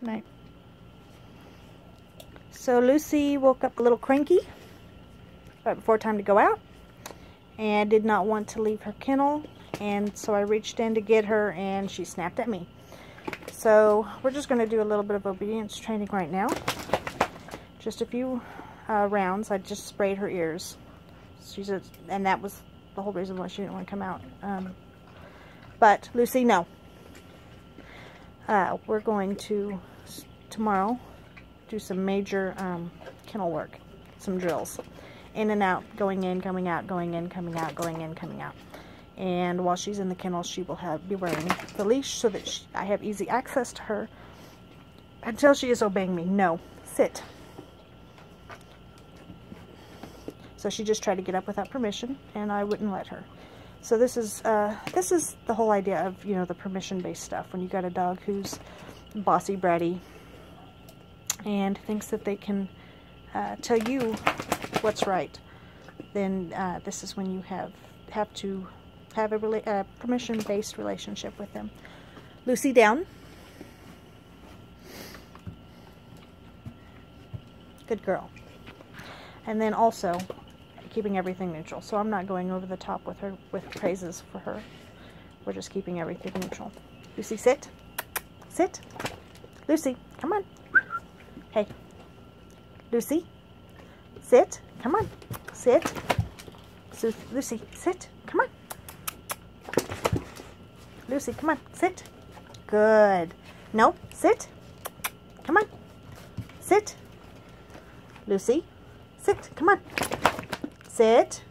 Good night. So Lucy woke up a little cranky right before time to go out and did not want to leave her kennel and so I reached in to get her and she snapped at me. So we're just going to do a little bit of obedience training right now. Just a few uh, rounds. I just sprayed her ears. She's a, and that was the whole reason why she didn't want to come out. Um, but Lucy, no. Uh, we're going to tomorrow do some major um, kennel work, some drills. In and out, going in, coming out, going in, coming out, going in, coming out. And while she's in the kennel, she will have be wearing the leash so that she, I have easy access to her until she is obeying me. No, sit. So she just tried to get up without permission, and I wouldn't let her. So this is uh, this is the whole idea of you know the permission-based stuff. When you got a dog who's bossy, bratty, and thinks that they can uh, tell you what's right, then uh, this is when you have have to have a rela permission-based relationship with them. Lucy down. Good girl. And then also keeping everything neutral. So I'm not going over the top with her with praises for her. We're just keeping everything neutral. Lucy, sit. Sit. Lucy, come on. Hey. Lucy, sit. Come on. Sit. So, Lucy, sit. Come on. Lucy, come on. Sit. Good. No, sit. Come on. Sit. Lucy, sit. Come on. Sit.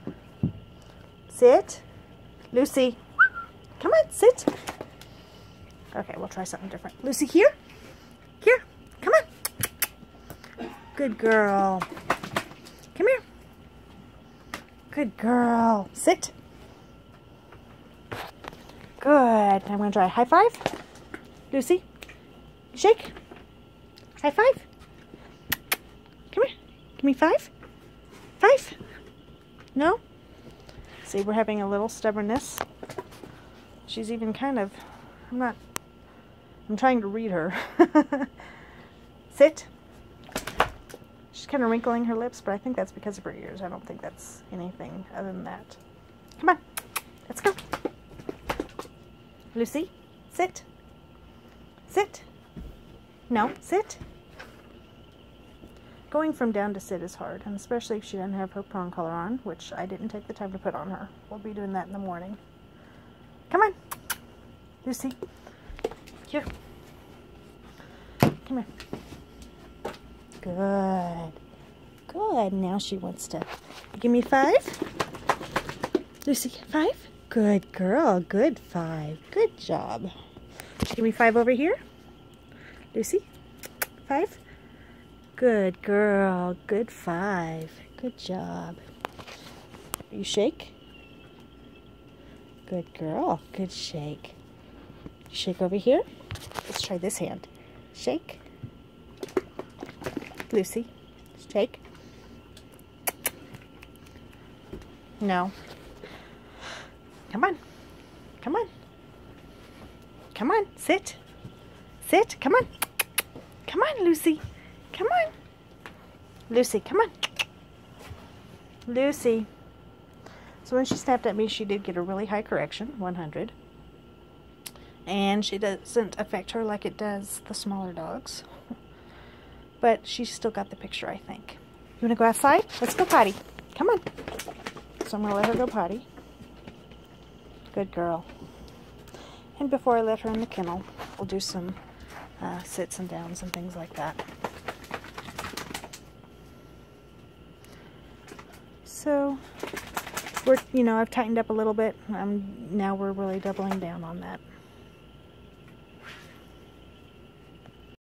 Sit. Lucy. Come on, sit. Okay, we'll try something different. Lucy, here. Here. Come on. Good girl. Come here. Good girl. Sit. Good. I'm going to try high five. Lucy. Shake. High five. Come here. Give me five. Five. No? See, we're having a little stubbornness. She's even kind of, I'm not, I'm trying to read her. Sit. She's kind of wrinkling her lips, but I think that's because of her ears. I don't think that's anything other than that. Come on. Let's go. Lucy, sit. Sit. No, sit. Going from down to sit is hard, and especially if she doesn't have her prong collar on, which I didn't take the time to put on her. We'll be doing that in the morning. Come on. Lucy. Here. Come here. Good. Good. Now she wants to give me five. Lucy, five. Good girl. Good five. Good job. Give me five over here. Lucy, five. Good girl. Good five. Good job. You shake? Good girl. Good shake. Shake over here. Let's try this hand. Shake. Lucy. Shake. No. Come on. Come on. Come on. Sit. Sit. Come on. Come on, Lucy. Come on. Lucy, come on. Lucy. So when she snapped at me, she did get a really high correction, 100. And she doesn't affect her like it does the smaller dogs. But she's still got the picture, I think. You want to go outside? Let's go potty. Come on. So I'm going to let her go potty. Good girl. And before I let her in the kennel, we'll do some uh, sits and downs and things like that. So we're, you know, I've tightened up a little bit. Now we're really doubling down on that.